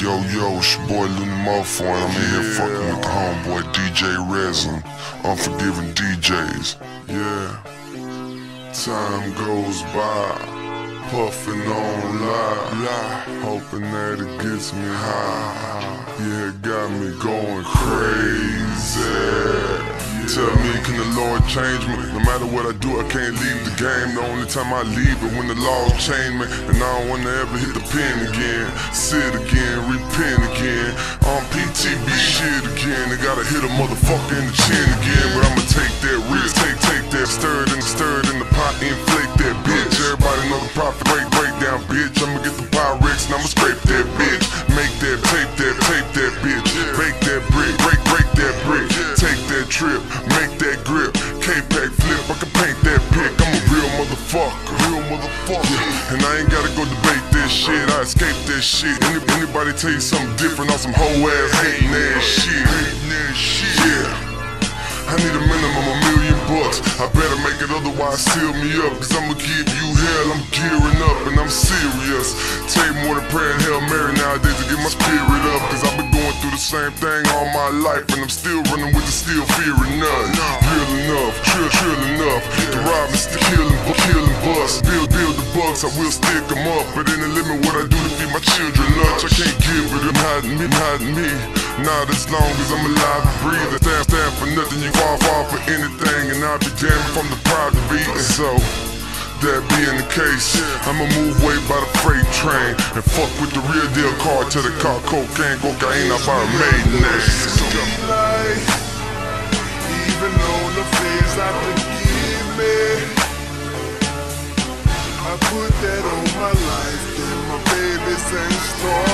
Yo, yo, it's your boy Luni Mofo, and I'm in here fucking with the homeboy DJ Resn, Unforgiving DJs. Yeah, time goes by, puffing on lie, lie, hoping that it gets me high. Yeah, got me going crazy. Tell me, can the Lord change me? No matter what I do, I can't leave the game. The only time I leave is when the laws change me. And I don't wanna ever hit the pen again. Sit again, repent again. On PTB shit again. They gotta hit a motherfucker in the chin again. But I'ma take that risk, take, take that stirred and stir it in the pot, inflate that bitch. Everybody know the profit break, break down, bitch. I'ma get the Pyrex and I'ma scrape that bitch. Make that, tape that, tape that bitch. Bake that brick, break, break that brick. Take that trip, And I ain't gotta go debate this shit, I escape that shit. Any, anybody tell you something different on some hoe ass hating ass shit. Yeah. I need a minimum a million bucks. I otherwise seal me up. Cause I'ma give you hell, I'm gearing up and I'm serious. Take more than prayer and Hail Mary nowadays to get my spirit up. Cause I've been going through the same thing all my life. And I'm still running with the still fearing none. Real enough, trill, trill enough. The rob and still killing, killing bust. Build, build the bucks, I will stick them up. But in the limit, what I do to feed my children lunch, I can't give it. I'm hiding me, hiding me. Not as long as I'm alive and breathing. Stand, stand for nothing, you fall, fall for anything. And I'll be damned if I'm deprived of eating. So. That being the case, I'ma move way by the freight train and fuck with the real deal car to the car cocaine, cocaine, I buy a maiden Life, even though the fears I forgive me, I put that on my life. Then my babies ain't starving,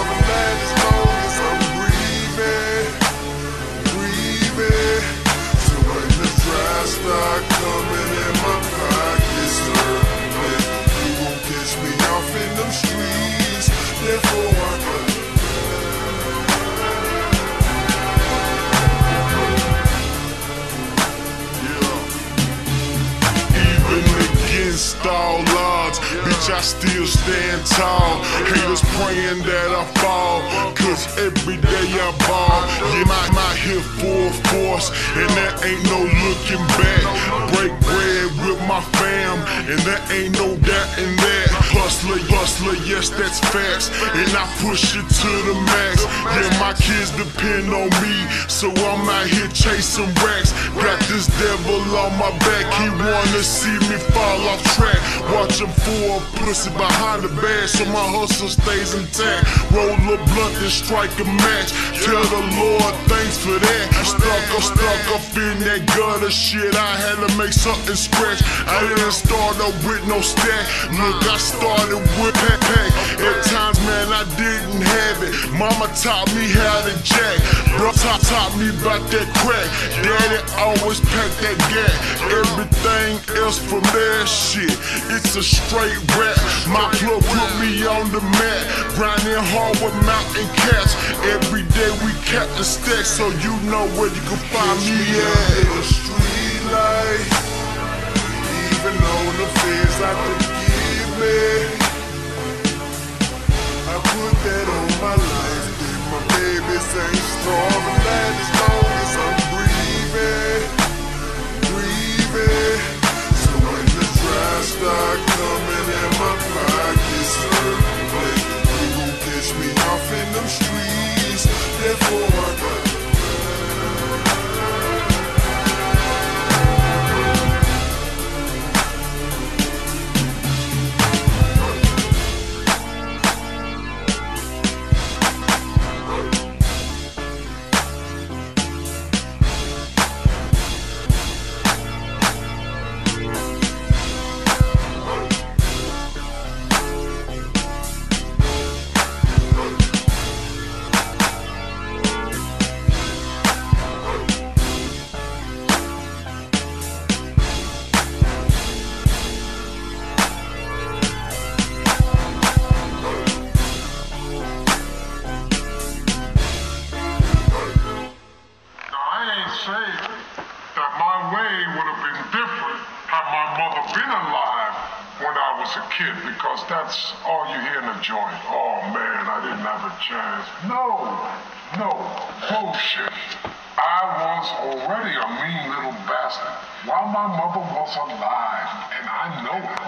all odds, bitch, I still stand tall. Haters praying that I fall, cause every day I ball. Yeah, my, my hit full force, and there ain't no looking back. Break bread with my fam, and there ain't no doubt in that. Hustler, hustler, yes, that's facts. And I push it to the max. Yeah, my kids depend on me, so I'm out here chasing racks. Got this devil on my back, wanna see me fall off track. Watch him for a pussy behind the bag, so my hustle stays intact. Roll a blunt and strike a match. Tell the Lord thanks for that. Stuck up, stuck up in that gutter shit. I had to make something scratch. I didn't start up with no stack. Look, I started with pack. At times, Mama taught me how to jack. Bro taught, taught me about that crack. Daddy always packed that gap. Everything else from that shit, it's a straight rap. My club put me on the mat, grinding hard with mountain cats. Every day we cap the stack, so you know where you can find me in the at. street. Even though the fears I forgive me, I put that on way would have been different had my mother been alive. when I was a kid because that's all you hear in the joint. Oh man, I didn't have a chance. No, no, bullshit. I was already a mean little bastard while my mother was alive, and I know it.